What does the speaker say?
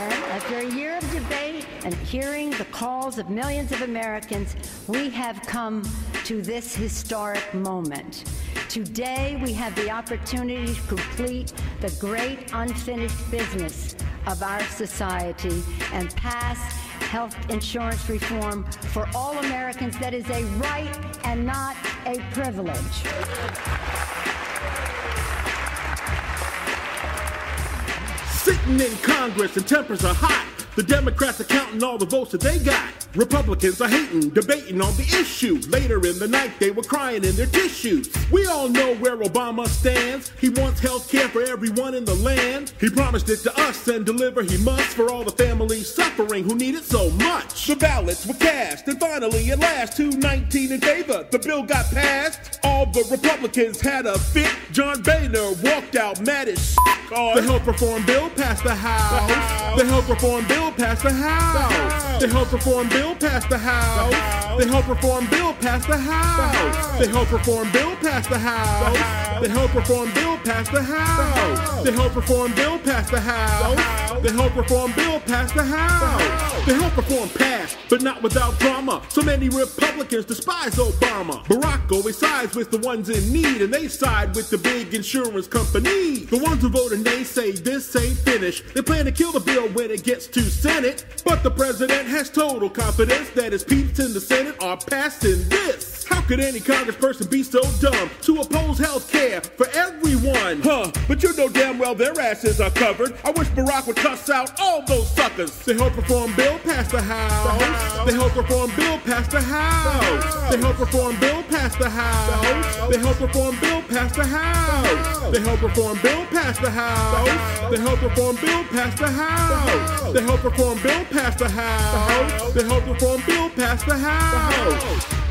After a year of debate and hearing the calls of millions of Americans, we have come to this historic moment. Today, we have the opportunity to complete the great unfinished business of our society and pass health insurance reform for all Americans that is a right and not a privilege. Sitting in Congress and tempers are hot. The Democrats are counting all the votes that they got. Republicans are hating, debating on the issue. Later in the night, they were crying in their tissues. We all know where Obama stands. He wants health care for everyone in the land. He promised it to us and deliver he must for all the families suffering who need it so much. The ballots were cast, and finally, at last, 219 in favor. The bill got passed. All the Republicans had a fit. John Boehner walked out mad as shit. The health reform bill passed the House. The health reform bill passed the House. The health reform bill passed the House. The health reform bill passed the House. The health reform bill passed the House. The health reform bill passed the House. The health reform bill passed the House. The health reform bill passed the House. The health reform passed, but not without drama. So many Republicans despise Obama. Barack always sides with the ones in need, and they side with the big insurance companies. The ones who vote and they say this ain't finished. They plan to kill the bill when it gets to Senate. But the president has total confidence that his peeps in the Senate are passing this. How could any congressperson be so dumb to oppose health care for everyone? Huh, but you know damn well their asses are covered. I wish Barack would cuss out all those suckers. The health reform bill passed the House. The health reform bill passed the House. The health reform bill passed the House. The health reform bill passed the House. The health reform bill passed the House. The health reform bill passed the House. The health reform bill passed the House. The health reform bill passed the House.